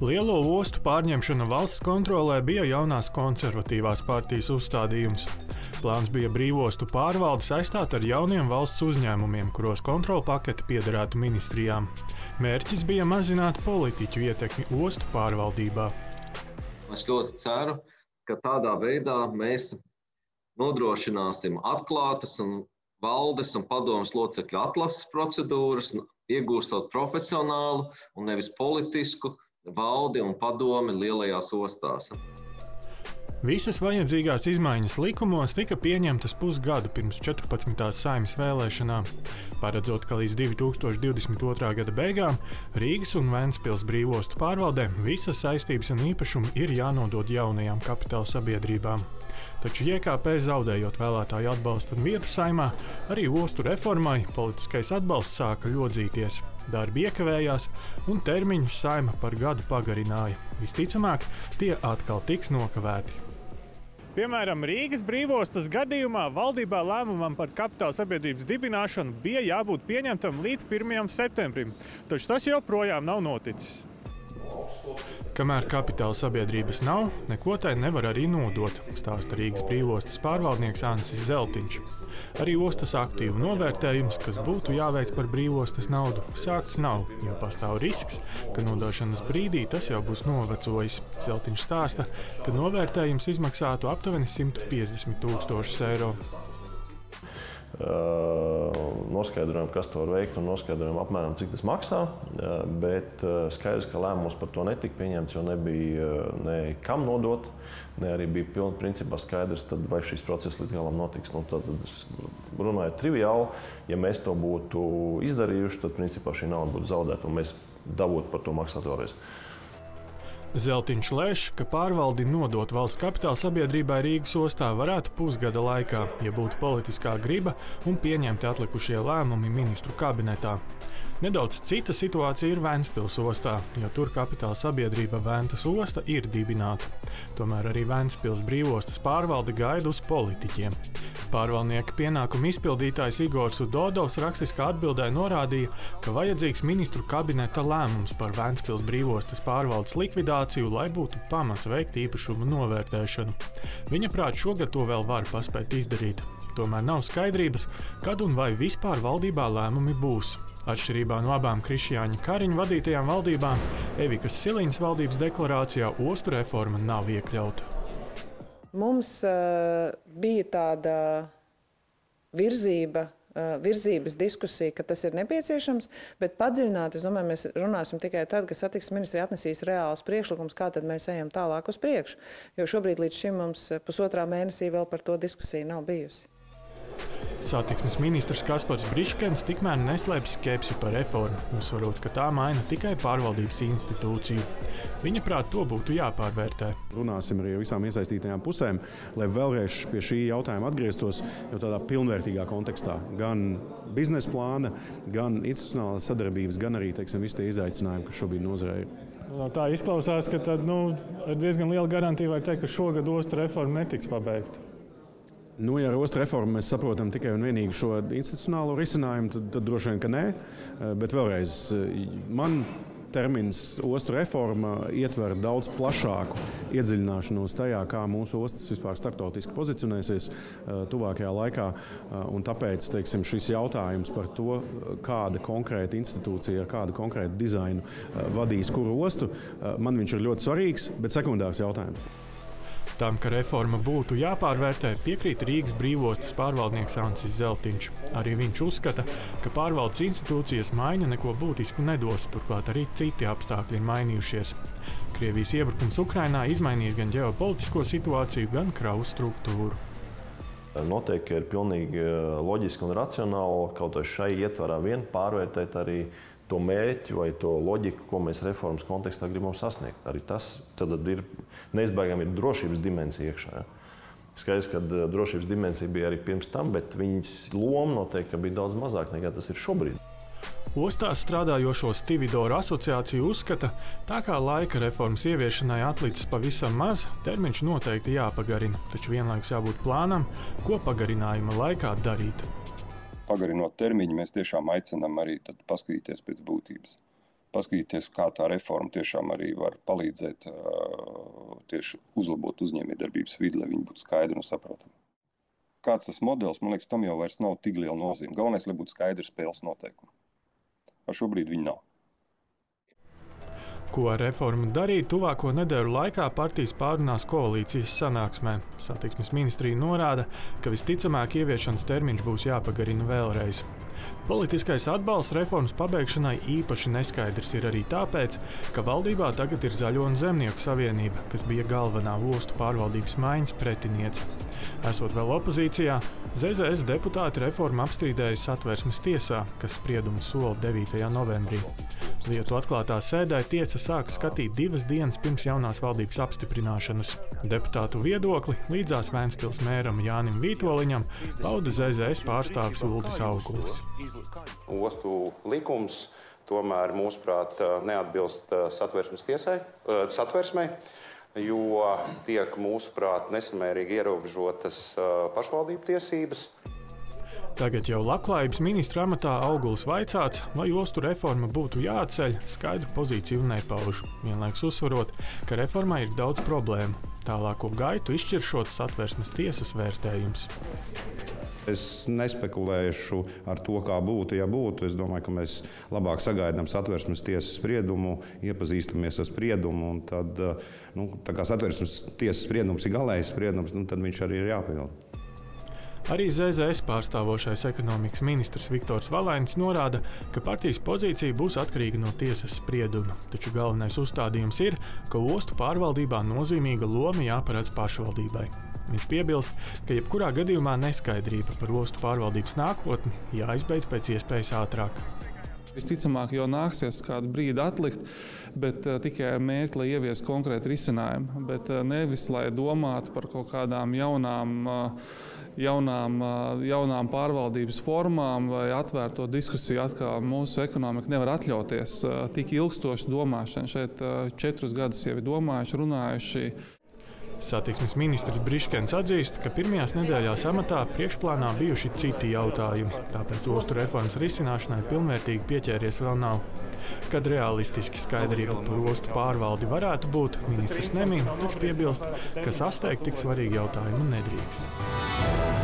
Lielo ostu pārņemšana valsts kontrolē bija jaunās konservatīvās partijas uzstādījums. Plāns bija brīvostu pārvaldi saistīt ar jauniem valsts uzņēmumiem, kuros kontrola pakete piederētu ministrijām. Mērķis bija mazināt politiķu ietekmi ostu pārvaldībā. Es ļoti ceru, ka tādā veidā mēs nodrošināsim atklātas un valdes un padomus locekļu atlases procedūras, iegūstot profesionālu un nevis politisku valdi un padomi lielajās ostās. Visas vajadzīgās izmaiņas likumos tika pieņemtas pusgadu pirms 14. saimnes vēlēšanām, paredzot, ka līdz 2022. gada beigām Rīgas un Vēncpils brīvostu pārvaldē visas saistības un īpašumi ir jānodod jaunajām kapitāla sabiedrībām. Taču JKP zaudējot vēlētāju atbalstu un vietu saimā, arī ostu reformai politiskais atbalsts sāka ļodzīties. Darbi iekavējās, un termiņus saima par gadu pagarināja. Visticamāk, tie atkal tiks nokavēti. Piemēram, Rīgas brīvostas gadījumā valdībā lēmumam par kapitāla sabiedrības dibināšanu bija jābūt pieņemtam līdz 1. septembrim, taču tas joprojām nav noticis. Kamēr kapitāla sabiedrības nav, neko tai nevar arī nodot, stāsta Rīgas brīvostas pārvaldnieks Ansis Zeltiņš. Arī ostas aktīvu novērtējums, kas būtu jāveic par brīvostas naudu, sākts nav, jo pastāv risks, ka nodošanas brīdī tas jau būs novecojis. Zeltiņš stāsta, ka novērtējums izmaksātu aptuveni 150 tūkstošus eiro noskaidrojam, kas to var veikt un noskaidrojam apmēram, cik tas maksā. Bet skaidrs, ka lēmums par to netika pieņemts, jo nebija ne kam nodot, ne arī bija pilnībā principā skaidrs, tad, vai šis process līdz galam notiks. Nu, tad, runājot triviāli, ja mēs to būtu izdarījuši, tad principā šī nauda būtu zaudēta un mēs dabūtu par to maksāt vēlreiz. Zeltiņš lēš, ka pārvaldi nodot valsts kapitāla sabiedrībai Rīgas ostā varētu pusgada laikā, ja būtu politiskā griba un pieņemti atlikušie lēmumi ministru kabinetā. Nedaudz cita situācija ir Vēncpils ostā, jo tur kapitāla sabiedrība Vēntas osta ir dibināta. Tomēr arī Vēncpils brīvostas pārvalde gaida uz politiķiem. Pārvaldnieka pienākumu izpildītājs Igors Udodovs rakstiskā atbildē norādīja, ka vajadzīgs ministru kabineta lēmums par Vēncpils brīvostas pārvaldes likvidāciju, lai būtu pamats veikt īpašumu novērtēšanu. Viņa prāt šogad to vēl var paspēt izdarīt. Tomēr nav skaidrības, kad un vai vispār valdībā lēmumi būs. Atšķirībā no abām Krišjāņa Kariņa vadītajām valdībām, Evikas Siliņas valdības deklarācijā ostu reforma nav iekļauta. Mums uh, bija tāda virzība, uh, virzības diskusija, ka tas ir nepieciešams, bet padziļināt, es domāju, mēs runāsim tikai tad, kad satiksmes ministrija atnesīs reāls priekšlikums, kā tad mēs ejam tālāk uz priekšu. Jo šobrīd līdz šim mums pusotrā mēnesī vēl par to diskusiju nav bijusi. Satiksmes ministrs Kaspars Briškens tikmēr neslēpj skepsi par reformu, uzsverot, ka tā maina tikai pārvaldības institūciju. Viņa prāt, to būtu jāpārvērtē. Runāsim arī ar visām iesaistītajām pusēm, lai vēlreiz pie šī jautājuma atgrieztos jau tādā pilnvērtīgā kontekstā. Gan biznesa plāna, gan institucionālās sadarbības, gan arī teiksim, visi tie izaicinājumi, kas šobrīd nozarē ir. Tā izklausās, ka tad, nu, ar diezgan lielu garantiju var teikt, ka šogad ostu reforma netiks pabeigta. Nu, ja ar ostas reformu mēs saprotam tikai un vienīgi šo institucionālo risinājumu, tad, tad droši vien, ka nē. Eh, bet vēlreiz, eh, man termins ostu reforma ietver daudz plašāku iedziļināšanos tajā, kā mūsu ostas vispār starptautiski pozicionēsies eh, tuvākajā laikā. Un tāpēc teiksim, šis jautājums par to, kāda konkrēta institūcija ar kādu konkrētu dizainu vadīs kuru ostu, man viņš ir ļoti svarīgs, bet sekundārs jautājums. Tam, ka reforma būtu jāpārvērtē, piekrīt Rīgas brīvostas pārvaldnieks Ansis Zeltiņš. Arī viņš uzskata, ka pārvaldes institūcijas maiņa neko būtisku nedos, turklāt arī citi apstākļi ir mainījušies. Krievijas iebrukums Ukrainā izmainīs gan ģeopolitisko situāciju, gan kravu struktūru. Noteikti ir pilnīgi loģiski un racionāli kaut vai šai ietvarā vien pārvērtēt arī to mērķi vai to loģiku, ko mēs reformas kontekstā gribam sasniegt. Arī tas ir neizbēgami ir drošības dimensija iekšā. Ja. Skaidrs, ka eh, drošības dimensija bija arī pirms tam, bet viņas loma noteikti bija daudz mazāka nekā tas ir šobrīd. Ostās strādājošo Stividoru asociācija uzskata, tā kā laika reformas ieviešanai atlicis pavisam maz, termiņš noteikti jāpagarina, taču vienlaikus jābūt plānam, ko pagarinājuma laikā darīt pagarinot termiņu, mēs tiešām aicinām arī paskatīties pēc būtības. paskatīties, kā tā reforma tiešām arī var palīdzēt tieši uzlabot uzņēmējdarbības vidi, lai viņi būtu skaidri un saprotami. Kāds tas modelis, man liekas, tam jau vairs nav tik liela nozīme. Galvenais, lai būtu skaidri spēles noteikumi. Ar šobrīd viņi nav. Ko ar reformu darīt, tuvāko nedēļu laikā partijas pārunās koalīcijas sanāksmē. Satiksmes ministrija norāda, ka visticamāk ieviešanas termiņš būs jāpagarina vēlreiz. Politiskais atbalsts reformas pabeigšanai īpaši neskaidrs ir arī tāpēc, ka valdībā tagad ir Zaļo un Zemnieku savienība, kas bija galvenā ostu pārvaldības maiņas pretiniece. Esot vēl opozīcijā, ZZS deputāti reformu apstrīdēja satversmes tiesā, kas spriedumu sola 9. novembrī. Lietu atklātā sēdē tiesa sāka skatīt divas dienas pirms jaunās valdības apstiprināšanas. Deputātu viedokli līdzās Vēnspils mēram Jānim Vītoliņam pauda ZZS pārstāvis Uldis Augulis. Ostu likums tomēr, mūsuprāt, neatbilst satversmes tiesai, satversmei, jo tiek, mūsuprāt, nesamērīgi ierobežotas pašvaldību tiesības. Tagad jau labklājības ministra amatā Auguls vaicāts, vai ostu reforma būtu jāatceļ, skaidru pozīciju nepauž. Vienlaikus uzsverot, ka reformai ir daudz problēmu. Tālāko gaitu izšķiršot satversmes tiesas vērtējums. Es nespekulēšu ar to, kā būtu, ja būtu. Es domāju, ka mēs labāk sagaidām satversmes tiesas spriedumu, iepazīstamies ar spriedumu. Tad, nu, tā kā satversmes tiesas spriedums ir galējs spriedums, nu, tad viņš arī ir jāpilda. Arī ZZS pārstāvošais ekonomikas ministrs Viktors Valēns norāda, ka partijas pozīcija būs atkarīga no tiesas sprieduma. Taču galvenais uzstādījums ir, ka ostu pārvaldībā nozīmīga loma jāparedz pašvaldībai. Viņš piebilst, ka jebkurā gadījumā neskaidrība par ostu pārvaldības nākotni jāizbeidz pēc iespējas ātrāk. Visticamāk, jau nāksies kādu brīdi atlikt, bet uh, tikai ar mērķi, lai ieviestu konkrētu risinājumu. Bet uh, nevis, lai domātu par kaut kādām jaunām, uh, jaunām, jaunām pārvaldības formām vai atvērto diskusiju. Atkal mūsu ekonomika nevar atļauties tik ilgstošu domāšanu. Šeit četrus gadus jau ir domājuši, runājuši. Satiksmes ministrs Briškens atzīst, ka pirmajās nedēļās amatā priekšplānā bijuši citi jautājumi, tāpēc ostu reformas risināšanai pilnvērtīgi pieķēries vēl nav. Kad realistiski skaidrība par ostu pārvaldi varētu būt, ministrs nemīl, taču piebilst, ka sasteigt tik svarīgi jautājumu nedrīkst.